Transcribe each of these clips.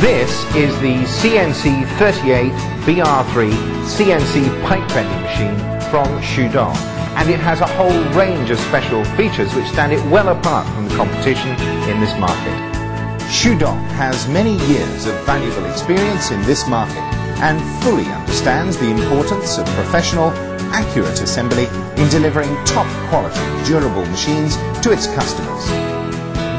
This is the CNC 38 BR3 CNC pipe bending machine from Shuz Tung and it has a whole range of special features which stand it well apart from the competition in this market. Shuz Tung has many years of valuable experience in this market and fully understands the importance of professional, accurate assembly in delivering top quality, durable machines to its customers.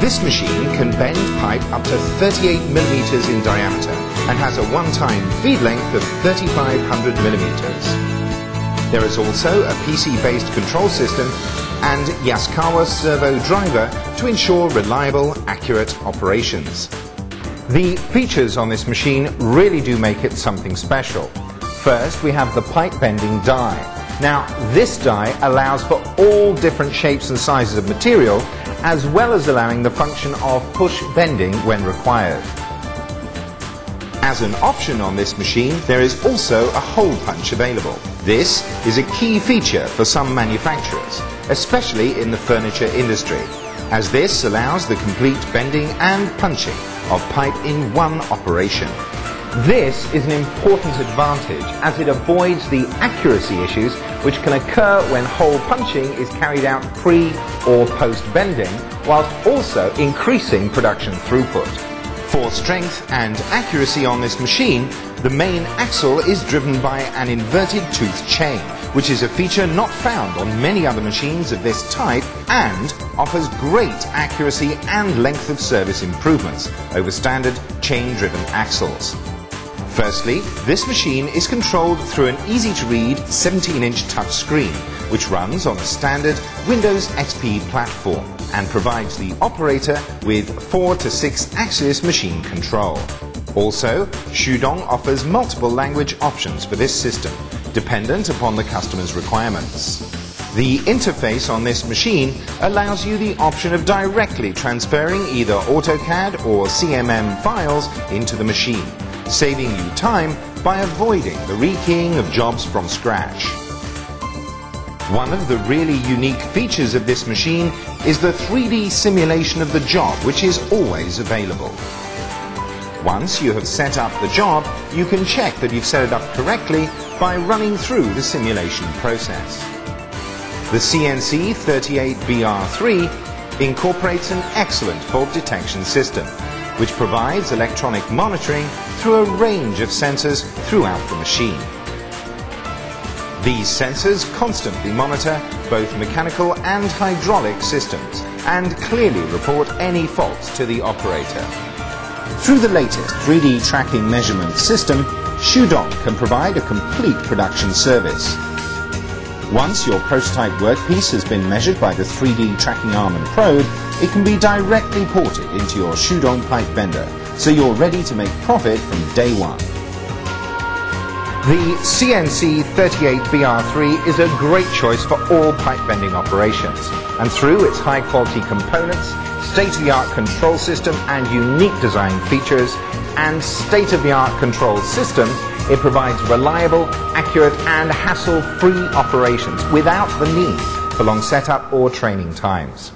This machine can bend pipe up to 38 millimeters in diameter and has a one-time feed length of 3500 millimeters. There is also a PC-based control system and Yaskawa servo driver to ensure reliable, accurate operations. The features on this machine really do make it something special. First, we have the pipe bending die. Now, this die allows for all different shapes and sizes of material, as well as allowing the function of push bending when required. As an option on this machine, there is also a hole punch available. This is a key feature for some manufacturers, especially in the furniture industry, as this allows the complete bending and punching of pipe in one operation. This is an important advantage as it avoids the accuracy issues which can occur when hole punching is carried out pre or post bending, whilst also increasing production throughput. For strength and accuracy on this machine, the main axle is driven by an inverted tooth chain, which is a feature not found on many other machines of this type and offers great accuracy and length of service improvements over standard chain-driven axles. Firstly, this machine is controlled through an easy-to-read 17-inch touchscreen, which runs on a standard Windows XP platform and provides the operator with 4 to 6 axis machine control. Also, Shuz Tung offers multiple language options for this system, dependent upon the customer's requirements. The interface on this machine allows you the option of directly transferring either AutoCAD or CMM files into the machine, saving you time by avoiding the rekeying of jobs from scratch. One of the really unique features of this machine is the 3D simulation of the job, which is always available. Once you have set up the job, you can check that you've set it up correctly by running through the simulation process. The CNC 38BR3 incorporates an excellent fault detection system, which provides electronic monitoring through a range of sensors throughout the machine. These sensors constantly monitor both mechanical and hydraulic systems and clearly report any faults to the operator. Through the latest 3D tracking measurement system, Shuz Tung can provide a complete production service. Once your prototype workpiece has been measured by the 3D tracking arm and probe, it can be directly ported into your Shuz Tung pipe bender, so you're ready to make profit from day one. The CNC 38BR3 is a great choice for all pipe bending operations, and through its high quality components, state-of-the-art control system and unique design features and state-of-the-art control system, it provides reliable, accurate and hassle-free operations without the need for long setup or training times.